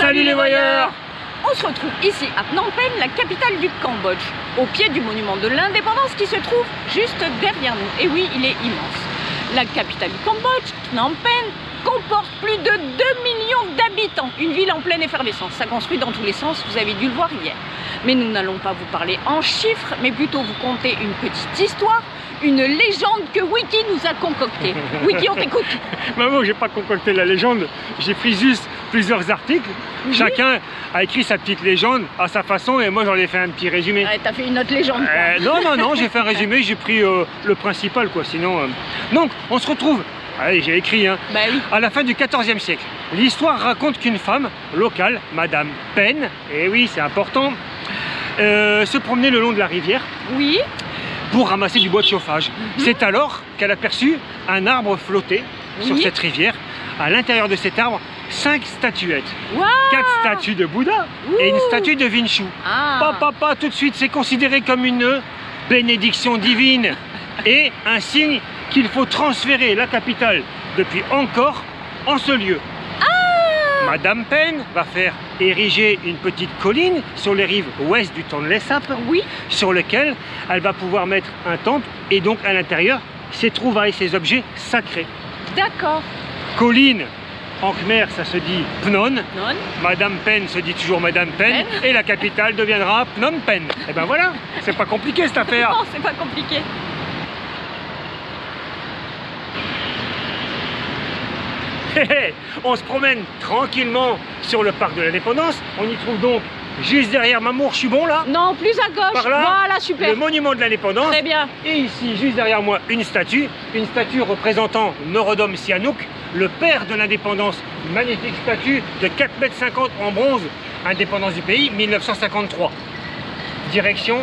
Salut les voyeurs On se retrouve ici à Phnom Penh, la capitale du Cambodge, au pied du monument de l'indépendance qui se trouve juste derrière nous. Et oui, il est immense. La capitale du Cambodge, Phnom Penh, comporte plus de 2 millions d'habitants. Une ville en pleine effervescence. Ça construit dans tous les sens, vous avez dû le voir hier. Mais nous n'allons pas vous parler en chiffres, mais plutôt vous conter une petite histoire, une légende que Wiki nous a concoctée. Wiki, on t'écoute. Maman, j'ai pas concocté la légende, j'ai pris juste plusieurs articles. Oui. Chacun a écrit sa petite légende à sa façon et moi j'en ai fait un petit résumé. Ouais, T'as fait une autre légende. Euh, non, non, non, j'ai fait un résumé, j'ai pris euh, le principal quoi, sinon... euh. Donc, on se retrouve, allez, j'ai écrit, hein, Bah oui. à la fin du XIVe siècle. L'histoire raconte qu'une femme locale, Madame Penn, et oui, c'est important, euh, se promenait le long de la rivière Oui. Pour ramasser du bois de chauffage. Mhm. C'est alors qu'elle aperçut un arbre flotter sur Oui. cette rivière. À l'intérieur de cet arbre, cinq statuettes. Quatre statues de Bouddha et une statue de Vinchu. Ah. Papa, papa, tout de suite, c'est considéré comme une bénédiction divine et un signe qu'il faut transférer la capitale depuis Angkor en ce lieu. Madame Penn va faire ériger une petite colline sur les rives ouest du Tonle Sap Oui. sur lequel elle va pouvoir mettre un temple et donc à l'intérieur ses trouvailles, ses objets sacrés. D'accord. Colline, en khmer ça se dit Phnom, Non. Madame Penn se dit toujours Madame Penn Penn. et la capitale deviendra Phnom Penh. Et ben voilà, c'est pas compliqué cette affaire. Non, c'est pas compliqué. On se promène tranquillement sur le parc de l'indépendance. On y trouve donc juste derrière Mamour, je suis bon là Non, plus à gauche. Par là, Voilà, super. le monument de l'indépendance. Très bien. Et ici, juste derrière moi, une statue, une statue représentant Norodom Sihanouk, le père de l'indépendance. Une magnifique statue de 4,50 m en bronze, indépendance du pays, 1953. Direction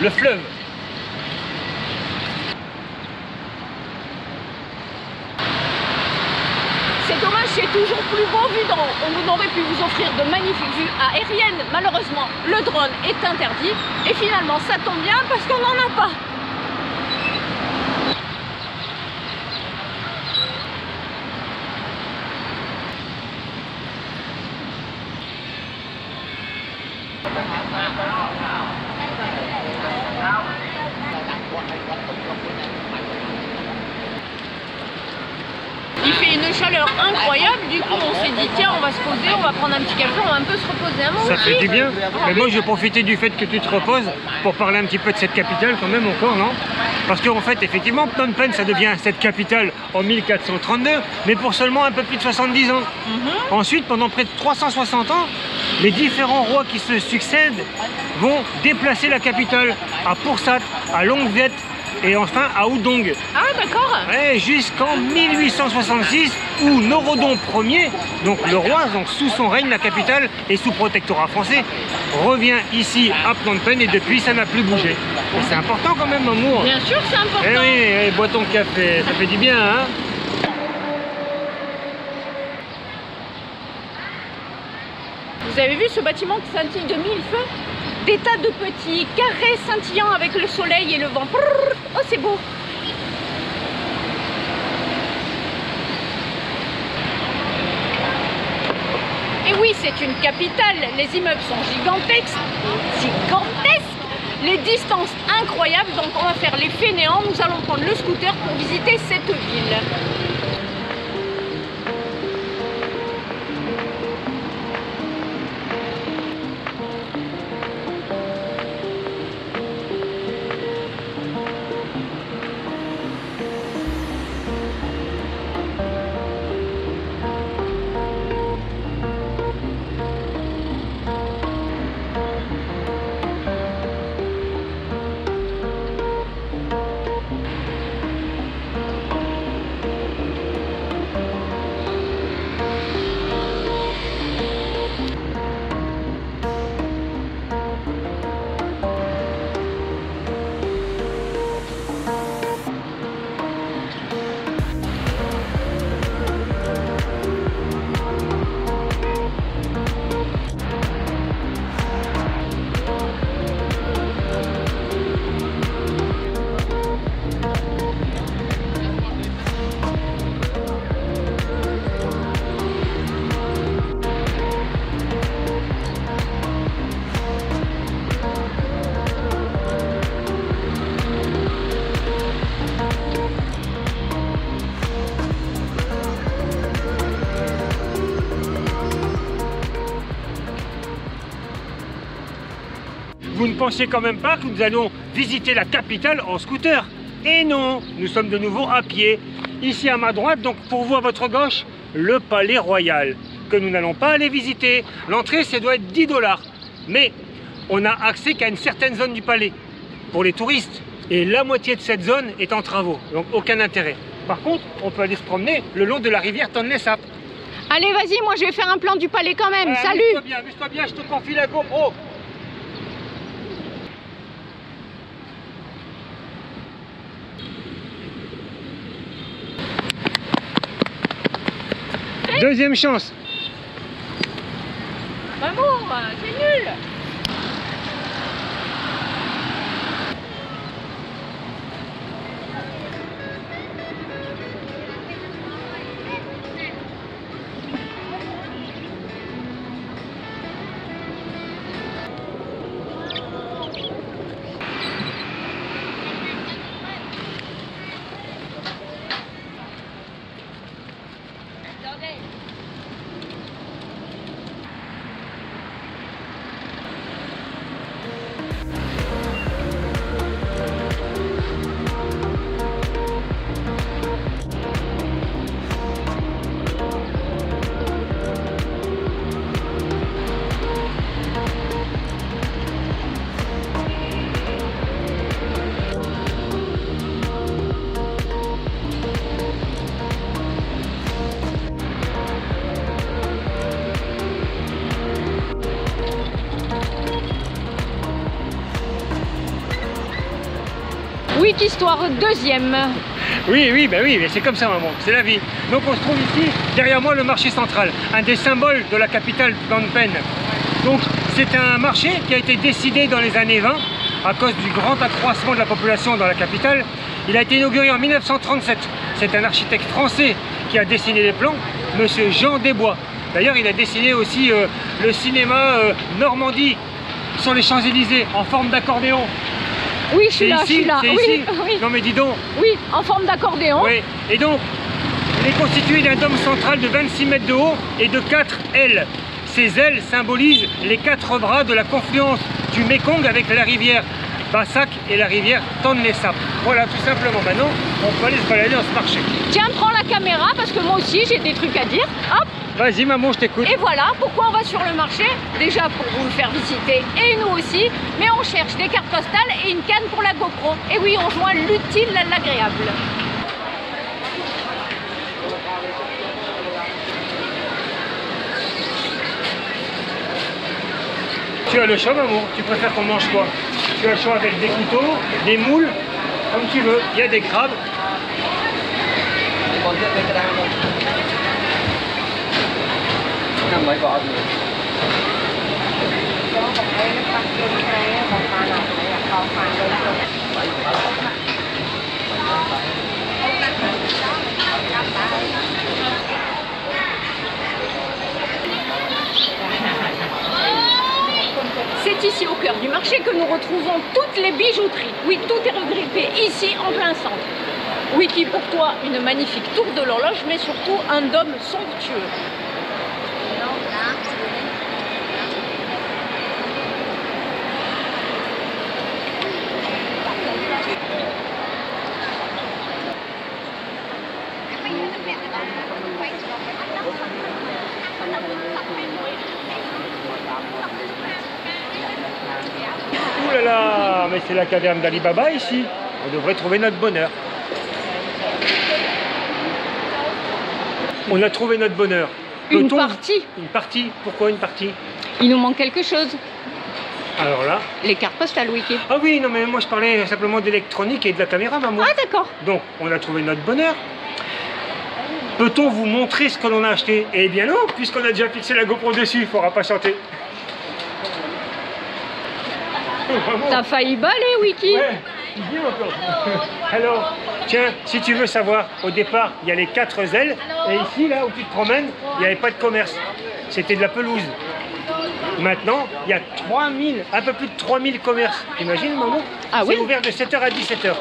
le fleuve. C'est dommage, c'est toujours plus beau vu d'en haut. On aurait pu vous offrir de magnifiques vues aériennes. Malheureusement, le drone est interdit. Et finalement, ça tombe bien parce qu'on n'en a pas. Il fait une chaleur incroyable, du coup on s'est dit tiens on va prendre un petit café, on va un peu se reposer un moment. Ça fait du bien. Mais moi, je vais profiter du fait que tu te reposes pour parler un petit peu de cette capitale quand même encore, non? Parce qu'en fait, effectivement, Phnom Penh, ça devient cette capitale en 1432, mais pour seulement un peu plus de 70 ans. Ensuite, pendant près de 360 ans, les différents rois qui se succèdent vont déplacer la capitale à Pursat, à Long Viet et enfin à Udong. Ah d'accord Ouais, jusqu'en 1866 où Norodom Ier, donc le roi, donc sous son règne, la capitale et sous protectorat français, revient ici à Phnom Penh et depuis ça n'a plus bougé. Et c'est important quand même, amour. Bien sûr c'est important. Eh oui, eh, bois ton café, ça fait du bien, hein Vous avez vu ce bâtiment qui scintille de mille feux? Des tas de petits carrés scintillants avec le soleil et le vent. Oh c'est beau Et oui, c'est une capitale. Les immeubles sont gigantesques. Gigantesques Les distances incroyables. Donc on va faire les fainéants. Nous allons prendre le scooter pour visiter cette ville. Vous ne pensez quand même pas que nous allons visiter la capitale en scooter Et non, nous sommes de nouveau à pied. Ici à ma droite, donc pour vous à votre gauche, le Palais Royal, que nous n'allons pas aller visiter. L'entrée, ça doit être 10 dollars. Mais on n'a accès qu'à une certaine zone du palais pour les touristes. Et la moitié de cette zone est en travaux, donc aucun intérêt. Par contre, on peut aller se promener le long de la rivière Tonlé Sap. Allez, vas-y, moi je vais faire un plan du palais quand même. Euh, Salut Amuse-toi bien, amuse-toi bien, je te confie la GoPro. Deuxième chance. Maman, c'est nul Week Histoire deuxième. Oui, oui, ben oui, c'est comme ça, maman, c'est la vie. Donc on se trouve ici, derrière moi, le marché central, un des symboles de la capitale Phnom Penh. Donc c'est un marché qui a été décidé dans les années 20 à cause du grand accroissement de la population dans la capitale. Il a été inauguré en 1937. C'est un architecte français qui a dessiné les plans, monsieur Jean Desbois. D'ailleurs, il a dessiné aussi euh, le cinéma euh, Normandie sur les Champs-Élysées en forme d'accordéon. Oui, je suis là, je suis là. Oui, ici. oui, Non mais dis donc, oui, en forme d'accordéon. oui, et donc, il est constitué d'un dôme central de 26 mètres de haut et de 4 ailes. Ces ailes symbolisent les quatre bras de la confluence du Mekong avec la rivière Bassac et la rivière Tonlé Sap. Voilà, tout simplement. Maintenant, on peut aller se balader dans ce marché. Tiens, prends la caméra parce que moi aussi j'ai des trucs à dire. Hop, Vas-y, maman, je t'écoute. et voilà pourquoi on va sur le marché. Déjà pour vous le faire visiter et nous aussi. Mais on cherche des cartes postales et une canne pour la GoPro. Et oui, on joint l'utile à l'agréable. Tu as le choix, maman Tu préfères qu'on mange quoi? Tu as le choix avec des couteaux, des moules, comme tu veux. Il y a des crabes. C'est ici au cœur du marché que nous retrouvons toutes les bijouteries. Oui, tout est regroupé ici en plein centre. Wiki pour toi, une magnifique tour de l'horloge, mais surtout un dôme somptueux. Ouh là là, mais c'est la caverne d'Ali Baba ici. On devrait trouver notre bonheur. On a trouvé notre bonheur. Une partie. Une partie Pourquoi une partie? Il nous manque quelque chose. Alors là Les cartes postales, Wiki. Ah oui, non mais moi je parlais simplement d'électronique et de la caméra, maman. Ah d'accord. Donc, on a trouvé notre bonheur. Peut-on vous montrer ce que l'on a acheté? Eh bien non, puisqu'on a déjà fixé la GoPro dessus, il faudra patienter. Maman. T'as failli baler, Wiki. Ouais. Alors, tiens, si tu veux savoir, au départ, il y a les quatre ailes, et ici, là où tu te promènes, il n'y avait pas de commerce. C'était de la pelouse. Maintenant, il y a 3000, un peu plus de 3000 commerces. T'imagines, maman Ah C'est ouvert de 7h à 17h.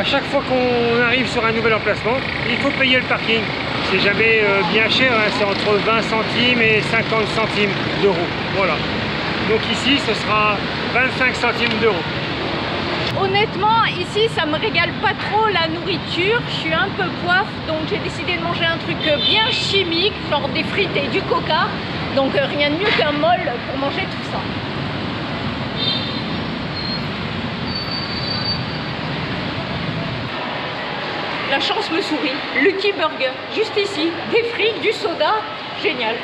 À chaque fois qu'on arrive sur un nouvel emplacement, il faut payer le parking. C'est jamais euh, bien cher, hein, c'est entre 20 centimes et 50 centimes d'euros. Voilà. Donc ici, ce sera 25 centimes d'euros. Honnêtement, ici, ça me régale pas trop la nourriture. Je suis un peu poif, donc j'ai décidé de manger un truc bien chimique, genre des frites et du coca. Donc euh, rien de mieux qu'un molle pour manger tout ça. La chance me sourit. Lucky Burger, juste ici. Des frites, du soda, génial.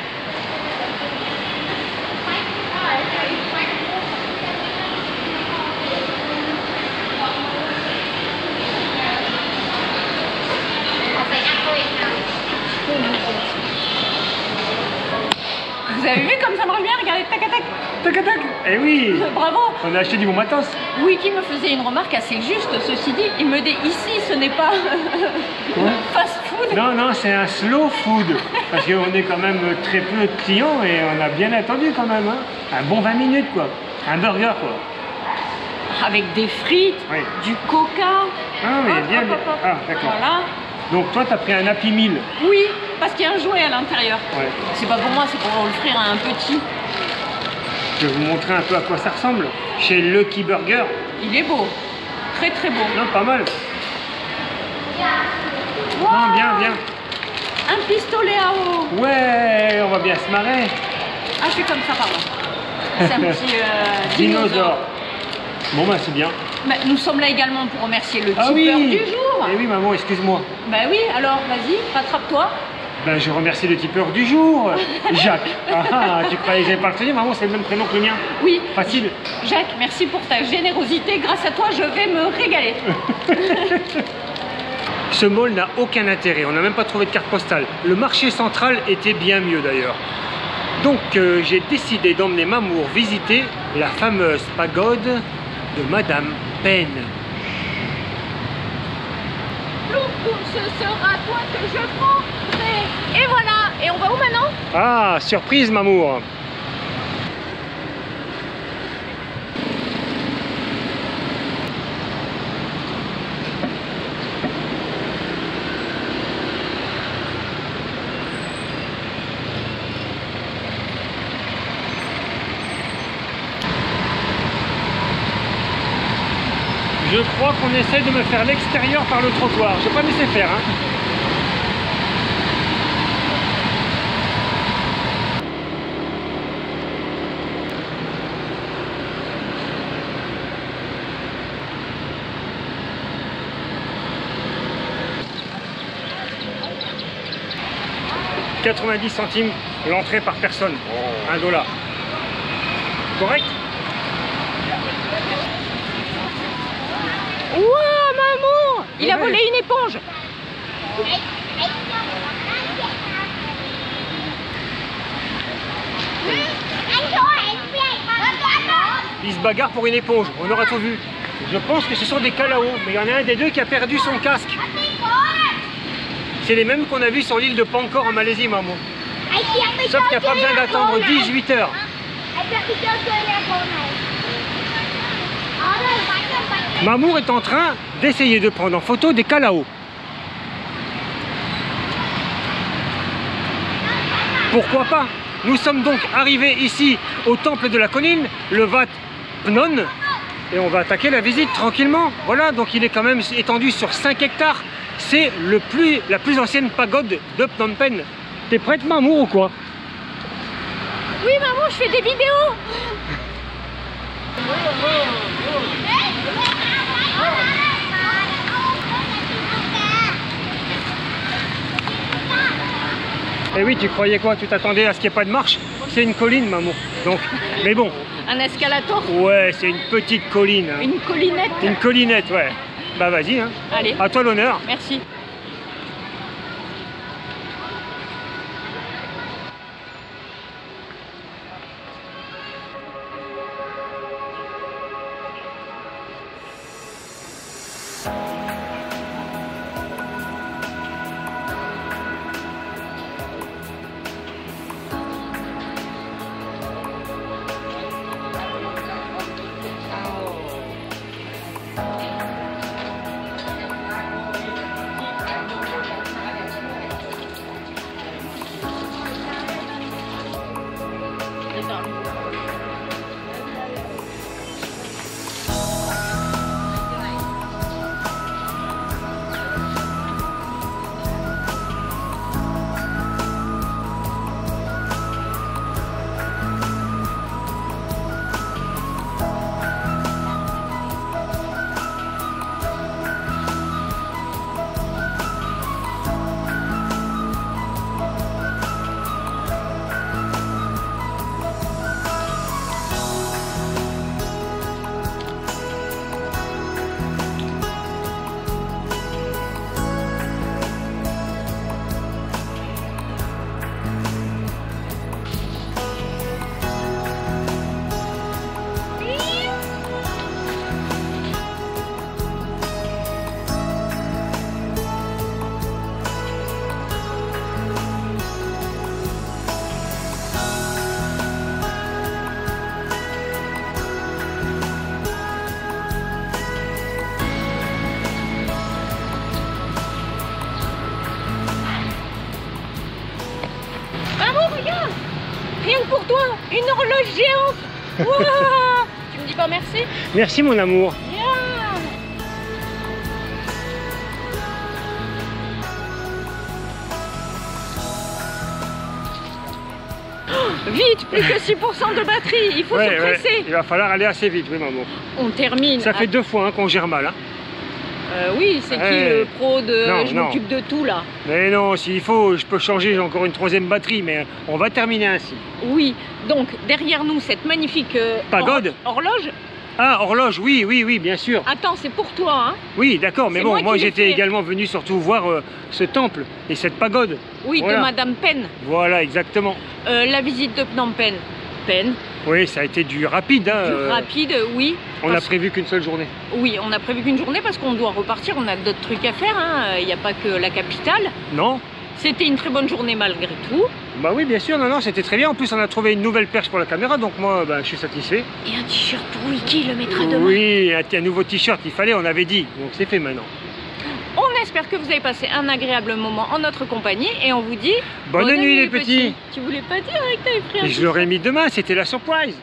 Vous avez vu comme ça marche bien Regardez, tac tac Tac tac Eh oui Bravo On a acheté du bon matos Wiki me faisait une remarque assez juste, ceci dit. Il me dit ici, ce n'est pas fast food. Non, non, c'est un slow food. Parce qu'on est quand même très peu de clients et on a bien attendu quand même. hein. Un bon 20 minutes quoi. Un burger quoi. Avec des frites, Oui. du coca. Ah oui, Hop, bien, hop, bien. hop, hop. Ah, d'accord. Voilà. Donc toi, t'as pris un Happy Meal. Oui, parce qu'il y a un jouet à l'intérieur. Ouais. C'est pas pour moi, c'est pour offrir à un petit. Je vais vous montrer un peu à quoi ça ressemble. Chez Lucky Burger. Il est beau. Très très beau. Non, pas mal. Wow Non, bien, bien. Un pistolet à eau. Ouais, on va bien se marrer. Ah, je suis comme ça, pardon. C'est un petit euh, dinosaure. Dinosaure. Bon bah c'est bien. Mais nous sommes là également pour remercier le Ah tipeur oui du jour. Eh oui maman, excuse-moi. Bah oui, alors vas-y, rattrape-toi. Ben je remercie le tipeur du jour, Jacques. Ah, ah, tu croyais que j'avais pas le tenir, maman, c'est le même prénom que le mien. Oui, Facile. Jacques, merci pour ta générosité. Grâce à toi, je vais me régaler. Ce mall n'a aucun intérêt, on n'a même pas trouvé de carte postale. Le marché central était bien mieux d'ailleurs. Donc euh, j'ai décidé d'emmener Mamour visiter la fameuse pagode de Madame Pen. Ce sera toi que je prendrai. Et voilà. Et on va où maintenant? Ah, surprise Mamour Je crois qu'on essaie de me faire l'extérieur par le trottoir. Je vais pas laisser faire. Hein. « 90 centimes l'entrée par personne, un dollar. Correct? Ouah, maman Il a volé une éponge. Ils se bagarrent pour une éponge, on aura tout vu. Je pense que ce sont des calaos, mais il y en a un des deux qui a perdu son casque. C'est les mêmes qu'on a vus sur l'île de Pankor en Malaisie, maman. Sauf qu'il n'y a pas besoin d'attendre 18 heures. Mamour est en train d'essayer de prendre en photo des calaos. Pourquoi pas? Nous sommes donc arrivés ici au temple de la colline, le Wat Phnom, et on va attaquer la visite tranquillement. Voilà, donc il est quand même étendu sur 5 hectares. C'est plus, la plus ancienne pagode de Phnom Penh. T'es prête, Mamour, ou quoi? Oui, maman, je fais des vidéos. Eh oui, tu croyais quoi? Tu t'attendais à ce qu'il n'y ait pas de marche? C'est une colline, Mamour. Donc, mais bon, Un escalator, ouais, c'est une petite colline. hein. une collinette? Une collinette, ouais. Bah vas-y, hein. Allez, À toi l'honneur. merci. Tu me dis pas merci Merci mon amour. Oh, Vite, plus que 6% de batterie, il faut Ouais, se ouais. presser. Il va falloir aller assez vite, oui maman. On termine. Ça à- fait deux fois hein, qu'on gère mal. Hein. Euh, oui, c'est qui le pro de Non, je m'occupe de tout là Mais non, s'il faut, je peux changer, j'ai encore une troisième batterie, mais on va terminer ainsi. Oui, donc derrière nous cette magnifique euh, Pagode. hor- horloge. Ah, horloge, oui, oui, oui, bien sûr. Attends, c'est pour toi, hein Oui, d'accord, mais bon, moi j'étais également venu surtout voir euh, ce temple et cette pagode. Oui, Voilà. de Madame Penn. Voilà, exactement. Euh, la visite de Phnom Penh. Oui, ça a été du rapide. hein, du euh, rapide, oui. on a prévu qu'une seule journée. Oui, on a prévu qu'une journée parce qu'on doit repartir, on a d'autres trucs à faire, hein. il n'y a pas que la capitale. Non C'était une très bonne journée malgré tout. Bah oui, bien sûr, non, non, c'était très bien. En plus, on a trouvé une nouvelle perche pour la caméra, donc moi, bah, je suis satisfait. Et un t-shirt pour Wiki, le mettra demain. Oui, un, un nouveau t-shirt, il fallait, on avait dit, donc c'est fait maintenant. On espère que vous avez passé un agréable moment en notre compagnie et on vous dit Bonne, nuit, les petits. Tu voulais pas dire que t'avais pris un Et je l'aurais mis demain, c'était la surprise.